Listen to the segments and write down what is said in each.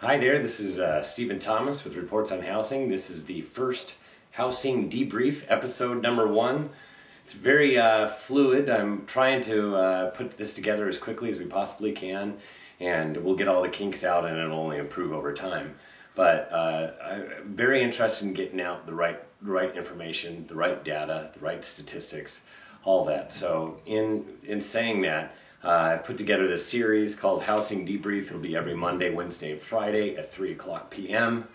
Hi there, this is uh, Steven Thomas with Reports on Housing. This is the first housing debrief, episode number one. It's very uh, fluid. I'm trying to uh, put this together as quickly as we possibly can, and we'll get all the kinks out and it'll only improve over time. But uh, I'm very interested in getting out the right, right information, the right data, the right statistics, all that. So, in, in saying that, uh, I put together this series called Housing Debrief. It'll be every Monday, Wednesday, and Friday at 3 o'clock p.m.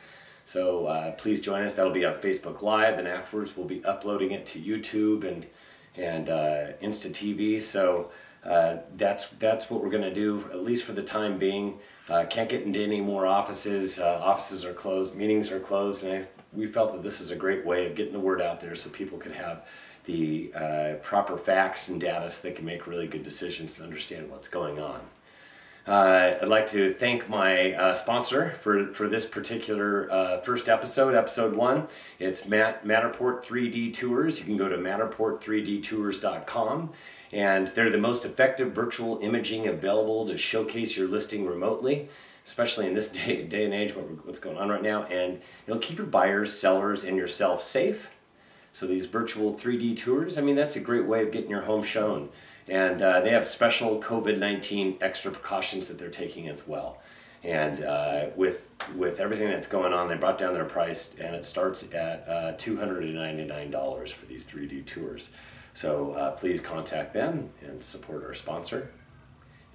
So uh, please join us. That'll be on Facebook Live. Then afterwards, we'll be uploading it to YouTube and and uh, Insta TV. So uh, that's that's what we're going to do at least for the time being. Uh, can't get into any more offices. Uh, offices are closed. Meetings are closed, and I, we felt that this is a great way of getting the word out there so people could have the uh, proper facts and data so they can make really good decisions and understand what's going on. Uh, I'd like to thank my uh, sponsor for, for this particular uh, first episode, episode one. It's Matt, Matterport 3D Tours. You can go to matterport3dtours.com, and they're the most effective virtual imaging available to showcase your listing remotely, especially in this day, day and age, what, what's going on right now. And it'll keep your buyers, sellers, and yourself safe. So these virtual 3D tours, I mean, that's a great way of getting your home shown. And uh, they have special COVID 19 extra precautions that they're taking as well. And uh, with, with everything that's going on, they brought down their price and it starts at uh, $299 for these 3D tours. So uh, please contact them and support our sponsor.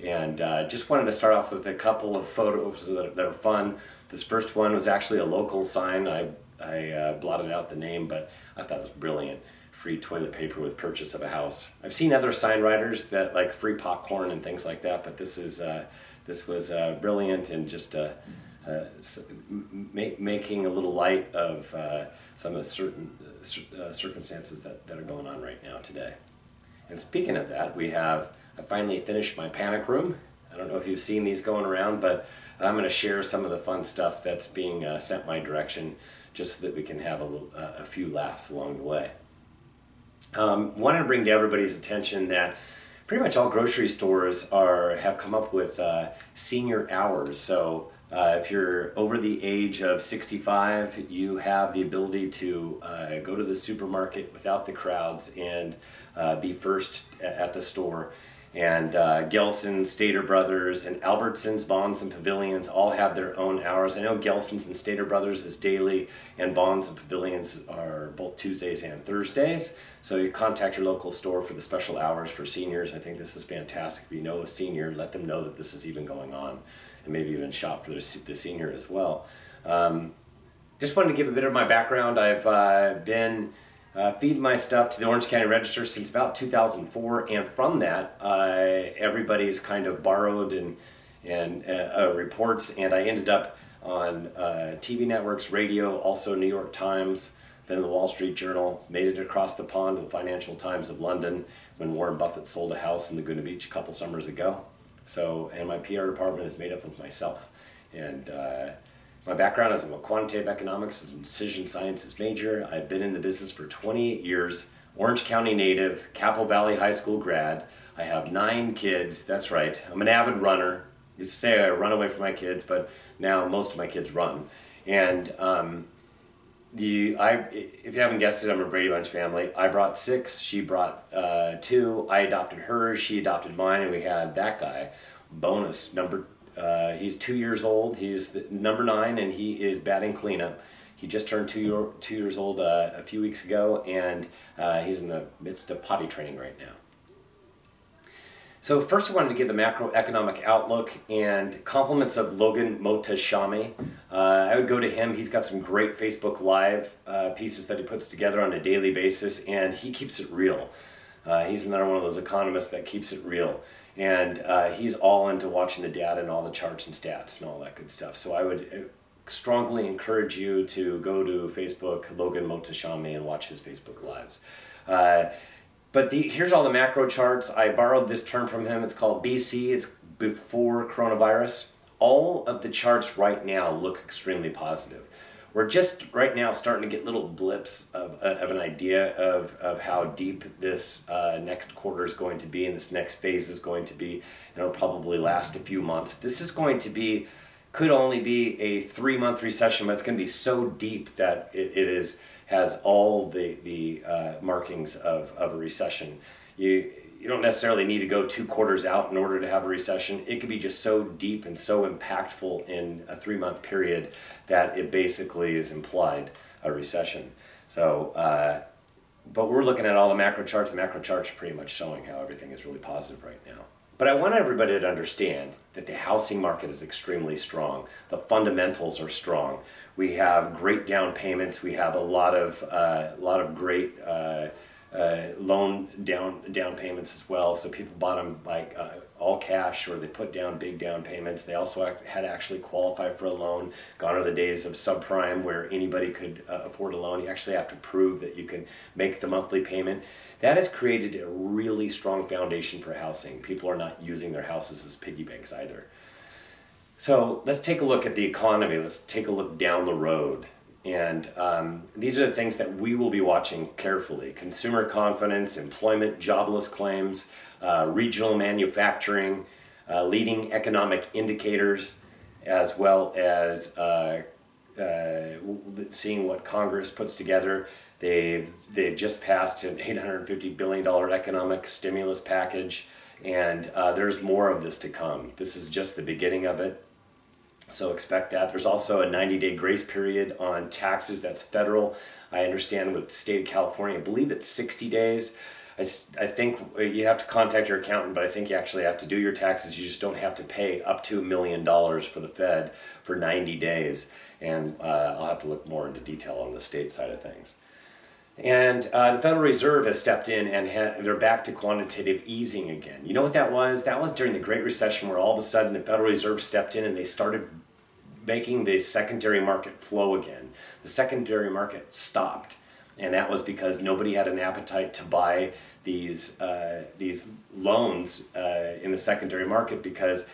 And uh, just wanted to start off with a couple of photos that, that are fun. This first one was actually a local sign. I, I uh, blotted out the name, but I thought it was brilliant free toilet paper with purchase of a house. I've seen other sign writers that like free popcorn and things like that, but this is uh, this was uh, brilliant and just uh, uh make, making a little light of uh, some of the certain circumstances that, that are going on right now today. And speaking of that, we have I finally finished my panic room. I don't know if you've seen these going around, but I'm going to share some of the fun stuff that's being sent my direction, just so that we can have a, little, a few laughs along the way. Um, wanted to bring to everybody's attention that pretty much all grocery stores are have come up with uh, senior hours. So uh, if you're over the age of 65, you have the ability to uh, go to the supermarket without the crowds and uh, be first at the store. And uh, Gelson, Stater Brothers, and Albertsons, Vons, and Pavilions all have their own hours. I know Gelson's and Stater Brothers is daily, and Vons and Pavilions are both Tuesdays and Thursdays. So you contact your local store for the special hours for seniors. I think this is fantastic. If you know a senior, let them know that this is even going on, and maybe even shop for the, the senior as well. Um, just wanted to give a bit of my background. I've uh, been uh, feed my stuff to the Orange County Register since about 2004, and from that, uh, everybody's kind of borrowed and and uh, uh reports, and I ended up on uh, TV networks, radio, also New York Times, then the Wall Street Journal, made it across the pond to the Financial Times of London when Warren Buffett sold a house in Laguna Beach a couple summers ago. So, and my PR department is made up of myself, and uh, my background is I'm a quantitative economics and decision sciences major. I've been in the business for 28 years, Orange County native, Capitol Valley High School grad. I have nine kids, that's right. I'm an avid runner. I used to say I run away from my kids, but now most of my kids run. And um, the I, if you haven't guessed it, I'm a Brady Bunch family. I brought six, she brought uh, two. I adopted her, she adopted mine, and we had that guy. Bonus number uh, he's two years old. He's the, number nine, and he is batting cleanup. He just turned two, year, two years old uh, a few weeks ago, and uh, he's in the midst of potty training right now. So first, I wanted to give the macroeconomic outlook and compliments of Logan Mohtashami. Uh, I would go to him. He's got some great Facebook Live uh, pieces that he puts together on a daily basis, and he keeps it real. Uh, he's another one of those economists that keeps it real and uh, he's all into watching the data and all the charts and stats and all that good stuff. So I would uh, strongly encourage you to go to Facebook, Logan Mohtashami, and watch his Facebook lives. Uh, but the, here's all the macro charts. I borrowed this term from him. It's called BC. It's before coronavirus. All of the charts right now look extremely positive we're just right now starting to get little blips of, uh, of an idea of, of how deep this uh, next quarter is going to be and this next phase is going to be. And it'll probably last a few months. This is going to be could only be a three month recession, but it's going to be so deep that it, it is has all the the uh, markings of, of a recession. You you don't necessarily need to go two quarters out in order to have a recession. It could be just so deep and so impactful in a three month period that it basically is implied a recession. So, uh, but we're looking at all the macro charts. The macro charts are pretty much showing how everything is really positive right now. But I want everybody to understand that the housing market is extremely strong. The fundamentals are strong. We have great down payments. We have a lot of uh, a lot of great uh, uh, loan down down payments as well. So people bought them like uh, all cash or they put down big down payments. They also had actually qualified for a loan. Gone are the days of subprime where anybody could uh, afford a loan. You actually have to prove that you can make the monthly payment. That has created a really strong foundation for housing. People are not using their houses as piggy banks either. So let's take a look at the economy. Let's take a look down the road. And um, these are the things that we will be watching carefully consumer confidence, employment, jobless claims, uh, regional manufacturing, uh, leading economic indicators, as well as uh, uh seeing what Congress puts together. They've, they've just passed an $850 billion economic stimulus package, and uh, there's more of this to come. This is just the beginning of it. So expect that. There's also a 90 day grace period on taxes that's federal. I understand with the state of California, I believe it's 60 days. I, I think you have to contact your accountant, but I think you actually have to do your taxes. You just don't have to pay up to a million dollars for the Fed for 90 days. And uh, I'll have to look more into detail on the state side of things. And uh, the Federal Reserve has stepped in and ha- they're back to quantitative easing again. You know what that was? That was during the Great Recession where all of a sudden the Federal Reserve stepped in and they started making the secondary market flow again. The secondary market stopped. And that was because nobody had an appetite to buy these, uh, these loans uh, in the secondary market because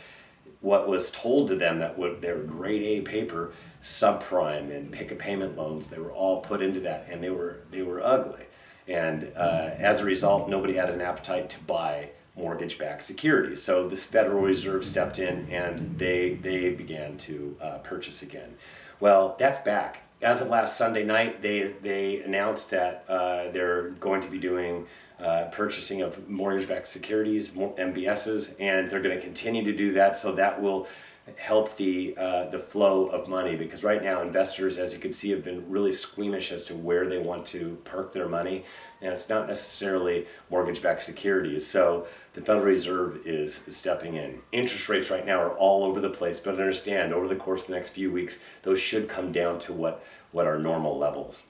what was told to them that would, they were grade A paper subprime and pick a payment loans. They were all put into that, and they were they were ugly. And uh, as a result, nobody had an appetite to buy mortgage-backed securities. So this Federal Reserve stepped in, and they they began to uh, purchase again. Well, that's back. As of last Sunday night, they they announced that uh, they're going to be doing. Uh, purchasing of mortgage-backed securities, MBSs, and they're going to continue to do that. So that will help the uh, the flow of money because right now investors, as you can see, have been really squeamish as to where they want to park their money, and it's not necessarily mortgage-backed securities. So the Federal Reserve is stepping in. Interest rates right now are all over the place, but understand over the course of the next few weeks, those should come down to what what are normal levels.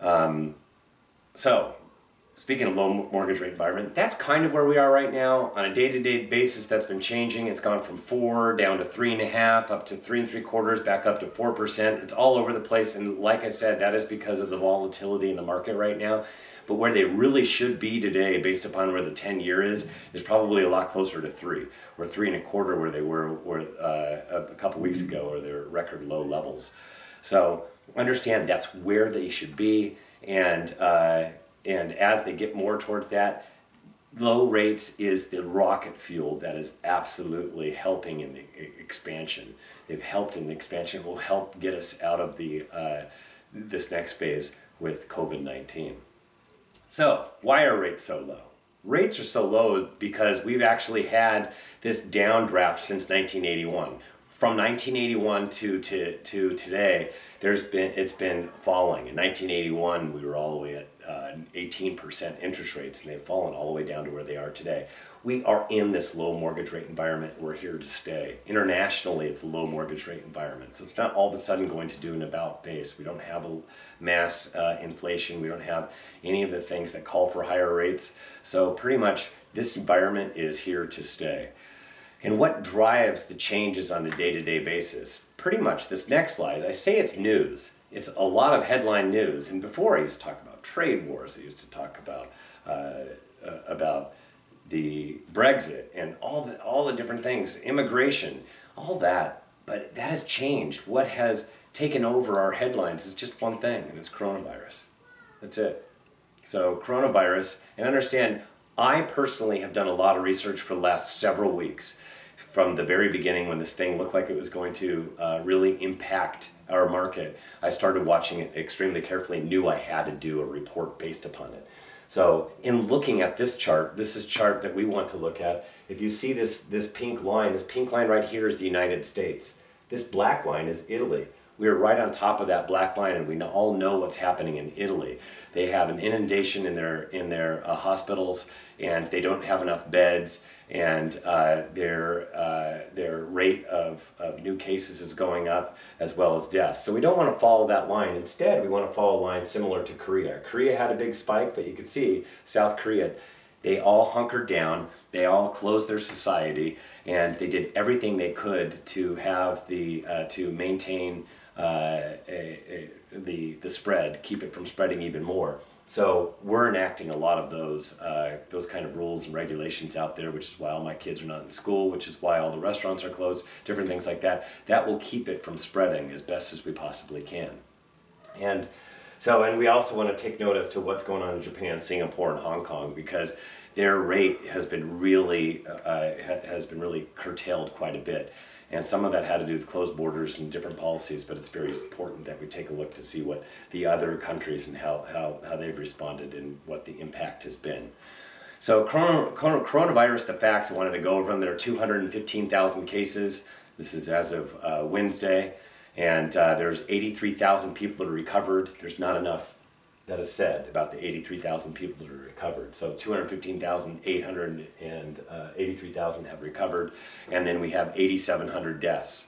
Um, so speaking of low mortgage rate environment, that's kind of where we are right now. On a day to day basis, that's been changing. It's gone from four down to three and a half, up to three and three quarters, back up to four percent. It's all over the place. And like I said, that is because of the volatility in the market right now. But where they really should be today, based upon where the 10 year is, is probably a lot closer to three, or three and a quarter where they were, uh, a couple weeks ago, or their record low levels. So understand that's where they should be. And uh, and as they get more towards that, low rates is the rocket fuel that is absolutely helping in the expansion. They've helped in the expansion. Will help get us out of the uh, this next phase with COVID nineteen. So why are rates so low? Rates are so low because we've actually had this downdraft since 1981 from 1981 to, to, to today, there's been it's been falling. In 1981, we were all the way at uh, 18% interest rates, and they've fallen all the way down to where they are today. We are in this low mortgage rate environment. We're here to stay. Internationally, it's a low mortgage rate environment, so it's not all of a sudden going to do an about face. We don't have a mass uh, inflation. We don't have any of the things that call for higher rates. So pretty much, this environment is here to stay. And what drives the changes on a day to day basis? Pretty much this next slide, I say it's news. It's a lot of headline news. And before I used to talk about trade wars, They used to talk about, uh, uh, about the Brexit and all the, all the different things, immigration, all that. But that has changed. What has taken over our headlines is just one thing, and it's coronavirus. That's it. So, coronavirus, and understand, I personally have done a lot of research for the last several weeks from the very beginning when this thing looked like it was going to uh, really impact our market, I started watching it extremely carefully, knew I had to do a report based upon it. So in looking at this chart, this is chart that we want to look at. If you see this, this pink line, this pink line right here is the United States. This black line is Italy. We are right on top of that black line, and we all know what's happening in Italy. They have an inundation in their in their uh, hospitals, and they don't have enough beds, and uh, their uh, their rate of, of new cases is going up as well as deaths. So we don't want to follow that line. Instead, we want to follow a line similar to Korea. Korea had a big spike, but you can see South Korea they all hunkered down, they all closed their society, and they did everything they could to have the uh, to maintain uh, a, a, the the spread, keep it from spreading even more. So we're enacting a lot of those uh, those kind of rules and regulations out there, which is why all my kids are not in school, which is why all the restaurants are closed, different things like that. That will keep it from spreading as best as we possibly can. And so, and we also want to take note as to what's going on in Japan, Singapore, and Hong Kong because their rate has been really uh, has been really curtailed quite a bit. And some of that had to do with closed borders and different policies, but it's very important that we take a look to see what the other countries and how, how, how they've responded and what the impact has been. So, coronavirus, the facts, I wanted to go over them. There are 215,000 cases. This is as of uh, Wednesday. And uh, there's 83,000 people that are recovered. There's not enough that is said about the 83,000 people that are recovered. So 215,883,000 uh, have recovered, and then we have 8,700 deaths.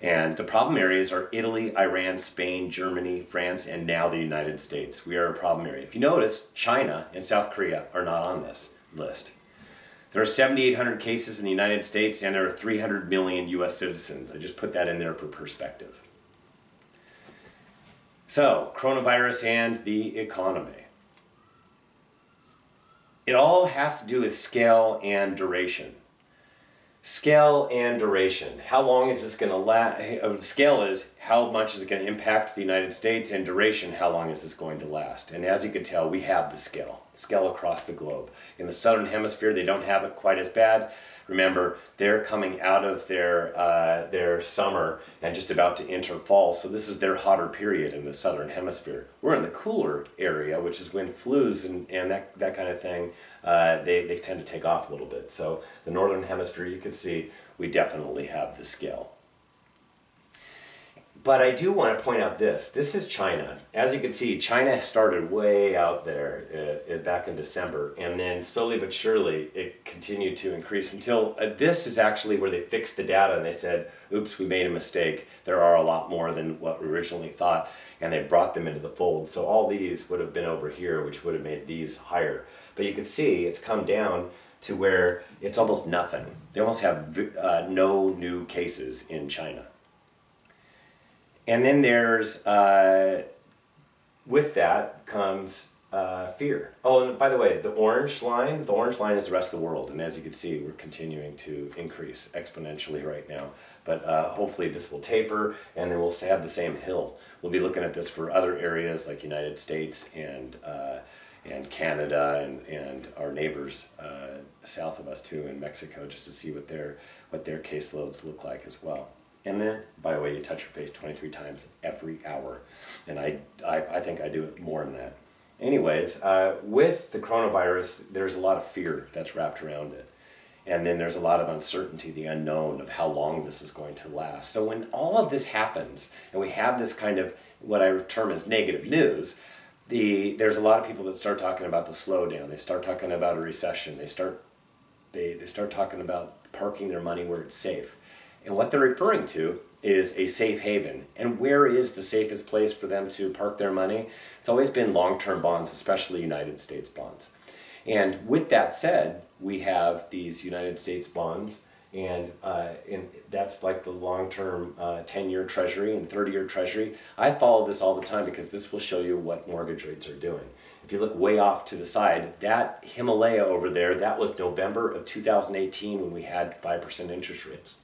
And the problem areas are Italy, Iran, Spain, Germany, France, and now the United States. We are a problem area. If you notice, China and South Korea are not on this list. There are 7,800 cases in the United States, and there are 300 million US citizens. I just put that in there for perspective. So, coronavirus and the economy. It all has to do with scale and duration. Scale and duration. How long is this going to last? Uh, scale is how much is it going to impact the United States, and duration, how long is this going to last? And as you can tell, we have the scale, scale across the globe. In the southern hemisphere, they don't have it quite as bad. Remember, they're coming out of their uh, their summer and just about to enter fall, so this is their hotter period in the southern hemisphere. We're in the cooler area, which is when flus and, and that, that kind of thing, uh, they, they tend to take off a little bit. So the northern hemisphere, you can see, we definitely have the scale. But I do want to point out this. This is China. As you can see, China started way out there uh, uh, back in December, and then slowly but surely it continued to increase until uh, this is actually where they fixed the data and they said, oops, we made a mistake. There are a lot more than what we originally thought, and they brought them into the fold. So all these would have been over here, which would have made these higher. But you can see it's come down to where it's almost nothing. They almost have uh, no new cases in China. And then there's, uh, with that comes uh, fear. Oh, and by the way, the orange line, the orange line is the rest of the world. And as you can see, we're continuing to increase exponentially right now. But uh, hopefully this will taper and then we'll have the same hill. We'll be looking at this for other areas like United States and, uh, and Canada and, and our neighbors uh, south of us too in Mexico just to see what their, what their caseloads look like as well. And then, by the way, you touch your face 23 times every hour. And I, I, I think I do it more than that. Anyways, uh, with the coronavirus, there's a lot of fear that's wrapped around it. And then there's a lot of uncertainty, the unknown of how long this is going to last. So when all of this happens, and we have this kind of what I term as negative news, the there's a lot of people that start talking about the slowdown. They start talking about a recession. They start they, they start talking about parking their money where it's safe. And what they're referring to is a safe haven. And where is the safest place for them to park their money? It's always been long term bonds, especially United States bonds. And with that said, we have these United States bonds, and, uh, and that's like the long term uh, 10 year treasury and 30 year treasury. I follow this all the time because this will show you what mortgage rates are doing. If you look way off to the side, that Himalaya over there, that was November of 2018 when we had 5% interest rates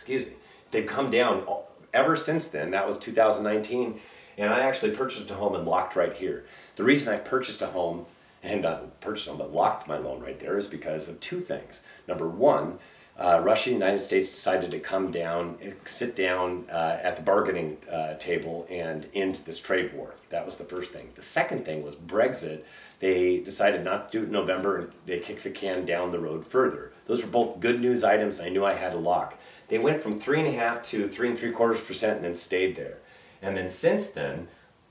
excuse me, they've come down ever since then. That was 2019. And I actually purchased a home and locked right here. The reason I purchased a home and not purchased home, but locked my loan right there is because of two things. Number one, uh, Russia and the United States decided to come down, sit down uh, at the bargaining uh, table and end this trade war. That was the first thing. The second thing was Brexit. They decided not to do it in November and they kicked the can down the road further. Those were both good news items. I knew I had to lock. They went from three and a half to three and three quarters percent and then stayed there. And then since then,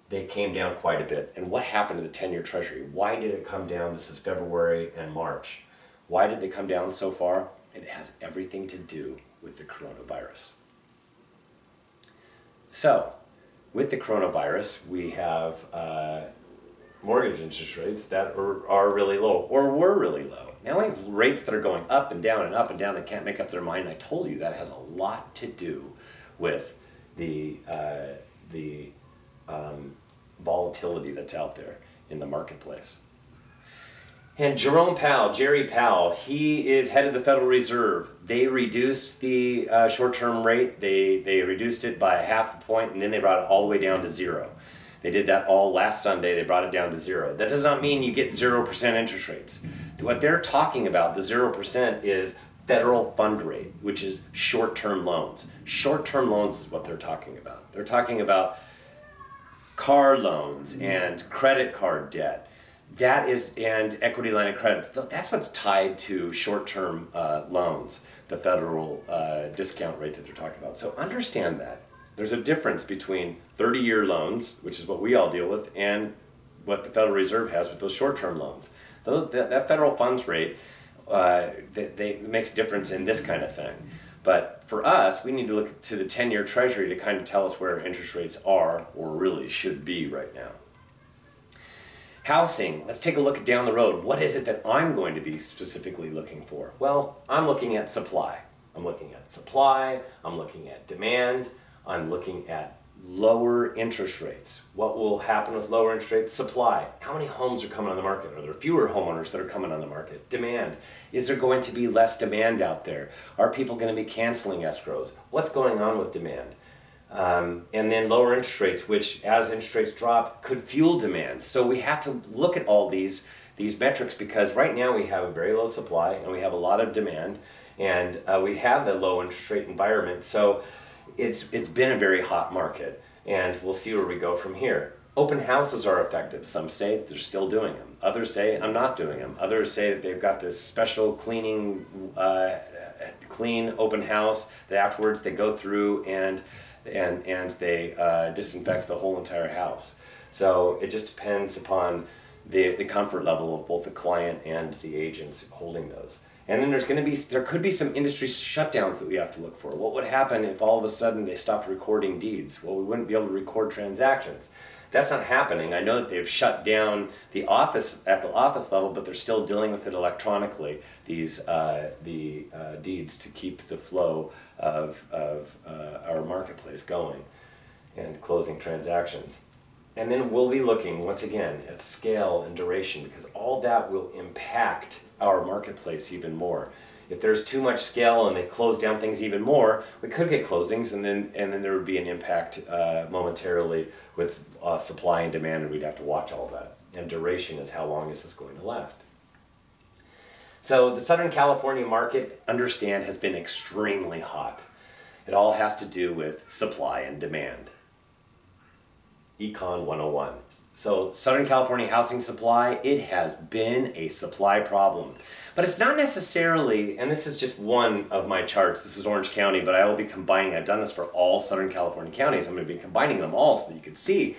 they came down quite a bit. And what happened to the 10 year Treasury? Why did it come down? This is February and March. Why did they come down so far? It has everything to do with the coronavirus. So, with the coronavirus, we have uh, mortgage interest rates that are, are really low or were really low. Now we have rates that are going up and down and up and down. They can't make up their mind. I told you that has a lot to do with the uh, the um, volatility that's out there in the marketplace. And Jerome Powell, Jerry Powell, he is head of the Federal Reserve. They reduced the uh, short-term rate. They they reduced it by a half a point, and then they brought it all the way down to zero. They did that all last Sunday. They brought it down to zero. That does not mean you get zero percent interest rates. What they're talking about, the zero percent, is federal fund rate, which is short-term loans. Short-term loans is what they're talking about. They're talking about car loans and credit card debt that is and equity line of credits that's what's tied to short-term uh, loans the federal uh, discount rate that they're talking about so understand that there's a difference between 30-year loans which is what we all deal with and what the federal reserve has with those short-term loans that, federal funds rate uh, they, makes a difference in this kind of thing but for us we need to look to the 10-year treasury to kind of tell us where interest rates are or really should be right now Housing, let's take a look down the road. What is it that I'm going to be specifically looking for? Well, I'm looking at supply. I'm looking at supply, I'm looking at demand, I'm looking at lower interest rates. What will happen with lower interest rates? Supply. How many homes are coming on the market? Are there fewer homeowners that are coming on the market? Demand. Is there going to be less demand out there? Are people going to be canceling escrows? What's going on with demand? Um, and then lower interest rates, which as interest rates drop could fuel demand. So we have to look at all these these metrics because right now we have a very low supply and we have a lot of demand, and uh, we have the low interest rate environment. So it's it's been a very hot market, and we'll see where we go from here. Open houses are effective. Some say they're still doing them. Others say I'm not doing them. Others say that they've got this special cleaning, uh, clean open house that afterwards they go through and and and they uh, disinfect the whole entire house. So it just depends upon the the comfort level of both the client and the agents holding those. And then there's going to be there could be some industry shutdowns that we have to look for. What would happen if all of a sudden they stopped recording deeds? Well, we wouldn't be able to record transactions. That's not happening. I know that they've shut down the office at the office level, but they're still dealing with it electronically. These uh, the uh, deeds to keep the flow of of uh, our marketplace going and closing transactions. And then we'll be looking once again at scale and duration because all that will impact our marketplace even more if there's too much scale and they close down things even more, we could get closings, and then and then there would be an impact uh, momentarily with uh, supply and demand, and we'd have to watch all that. And duration is how long is this going to last. So the Southern California market, understand, has been extremely hot. It all has to do with supply and demand. Econ 101. So, Southern California housing supply, it has been a supply problem. But it's not necessarily, and this is just one of my charts, this is Orange County, but I will be combining, I've done this for all Southern California counties, I'm going to be combining them all so that you can see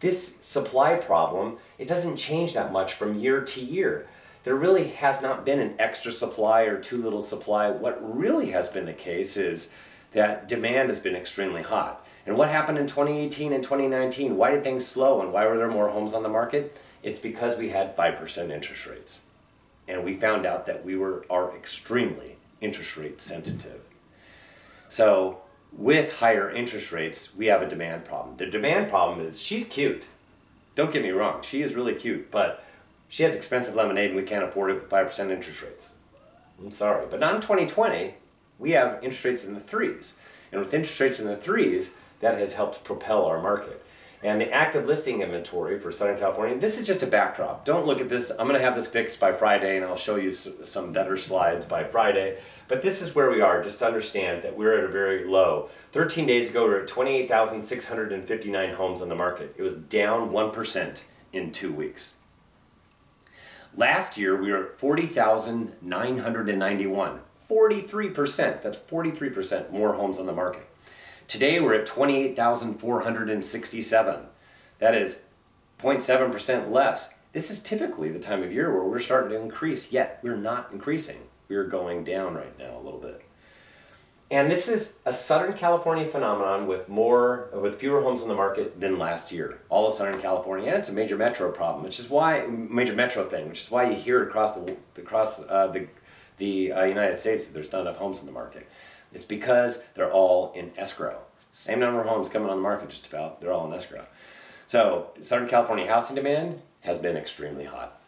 this supply problem, it doesn't change that much from year to year. There really has not been an extra supply or too little supply. What really has been the case is that demand has been extremely hot. And what happened in 2018 and 2019? Why did things slow and why were there more homes on the market? It's because we had 5% interest rates. And we found out that we were are extremely interest rate sensitive. So, with higher interest rates, we have a demand problem. The demand problem is she's cute. Don't get me wrong, she is really cute, but she has expensive lemonade and we can't afford it with 5% interest rates. I'm sorry, but not in 2020. We have interest rates in the threes. And with interest rates in the threes, that has helped propel our market. And the active listing inventory for Southern California, this is just a backdrop. Don't look at this. I'm going to have this fixed by Friday and I'll show you some better slides by Friday. But this is where we are. Just understand that we're at a very low. 13 days ago, we were at 28,659 homes on the market. It was down 1% in two weeks. Last year, we were at 40,991. 43%. That's 43% more homes on the market. Today we're at 28,467. That is 0.7% less. This is typically the time of year where we're starting to increase, yet we're not increasing. We're going down right now a little bit. And this is a Southern California phenomenon with more with fewer homes on the market than last year. All of Southern California, and it's a major metro problem, which is why major metro thing, which is why you hear across the across uh, the the uh, United States that there's not enough homes in the market. It's because they're all in escrow. Same number of homes coming on the market, just about. They're all in escrow. So, Southern California housing demand has been extremely hot.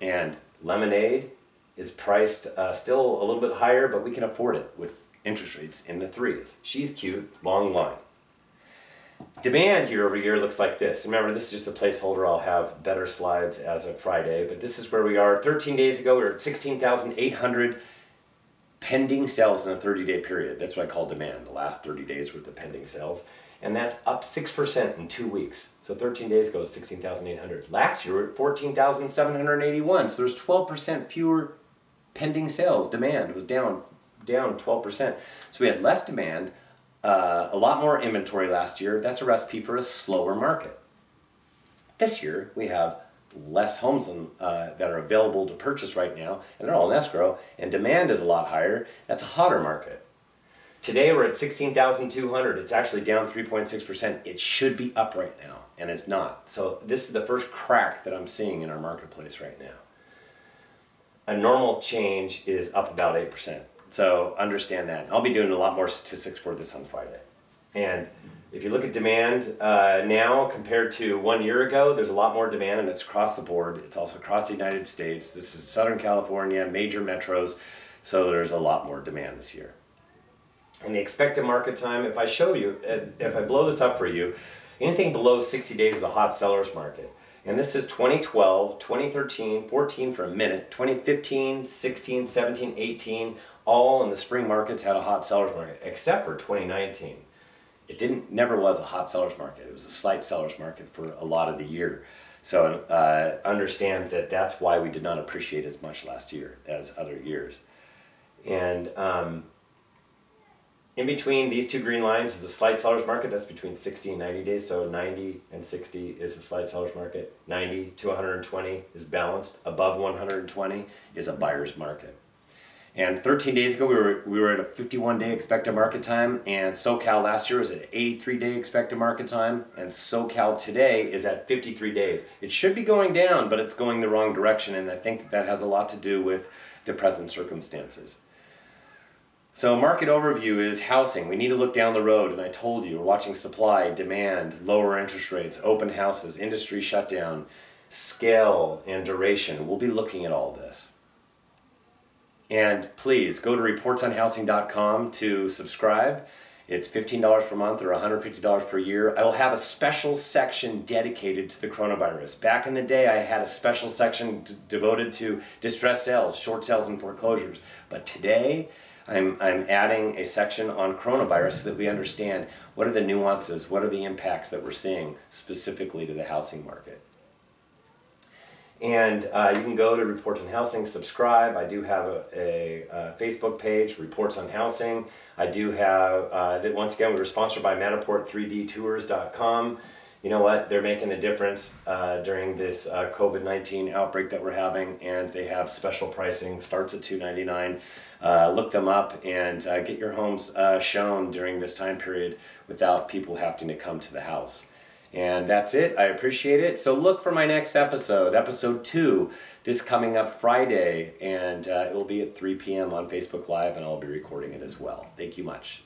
And Lemonade is priced uh, still a little bit higher, but we can afford it with interest rates in the threes. She's cute, long line. Demand year over year looks like this. Remember, this is just a placeholder. I'll have better slides as of Friday, but this is where we are. 13 days ago, we were at 16,800 pending sales in a 30 day period. That's what I call demand, the last 30 days worth of pending sales. And that's up 6% in two weeks. So 13 days ago, 16,800. Last year, we were at 14,781. So there's 12% fewer pending sales. Demand was down, down 12%. So we had less demand, uh, a lot more inventory last year. That's a recipe for a slower market. This year, we have less homes than, uh, that are available to purchase right now, and they're all in escrow, and demand is a lot higher. That's a hotter market. Today we're at 16,200. It's actually down 3.6%. It should be up right now, and it's not. So this is the first crack that I'm seeing in our marketplace right now. A normal change is up about 8%. So understand that. I'll be doing a lot more statistics for this on Friday. And if you look at demand uh, now compared to one year ago, there's a lot more demand and it's across the board. It's also across the United States. This is Southern California, major metros, so there's a lot more demand this year. And the expected market time, if I show you, if I blow this up for you, anything below 60 days is a hot seller's market. And this is 2012, 2013, 14 for a minute, 2015, 16, 17, 18, all in the spring markets had a hot seller's market, except for 2019 it didn't never was a hot seller's market. It was a slight seller's market for a lot of the year. So uh, understand that that's why we did not appreciate as much last year as other years. And um, in between these two green lines is a slight seller's market. That's between 60 and 90 days. So 90 and 60 is a slight seller's market. 90 to 120 is balanced. Above 120 is a buyer's market. And 13 days ago, we were we were at a 51 day expected market time, and SoCal last year was at 83 day expected market time, and SoCal today is at 53 days. It should be going down, but it's going the wrong direction, and I think that, that has a lot to do with the present circumstances. So, market overview is housing. We need to look down the road, and I told you we're watching supply, demand, lower interest rates, open houses, industry shutdown, scale, and duration. We'll be looking at all this. And please go to reportsonhousing.com to subscribe. It's $15 per month or $150 per year. I will have a special section dedicated to the coronavirus. Back in the day, I had a special section d- devoted to distress sales, short sales, and foreclosures. But today, I'm, I'm adding a section on coronavirus so that we understand what are the nuances, what are the impacts that we're seeing specifically to the housing market. And uh, you can go to Reports on Housing, subscribe. I do have a, a, a Facebook page, Reports on Housing. I do have, uh, that once again, we were sponsored by Matterport3dtours.com. You know what? They're making a difference uh, during this uh, COVID 19 outbreak that we're having, and they have special pricing, starts at 299. Uh, look them up and uh, get your homes shown during this time period without people having to come to the house. And that's it. I appreciate it. So look for my next episode, episode two, this coming up Friday. And uh, it will be at 3 p.m. on Facebook Live, and I'll be recording it as well. Thank you much.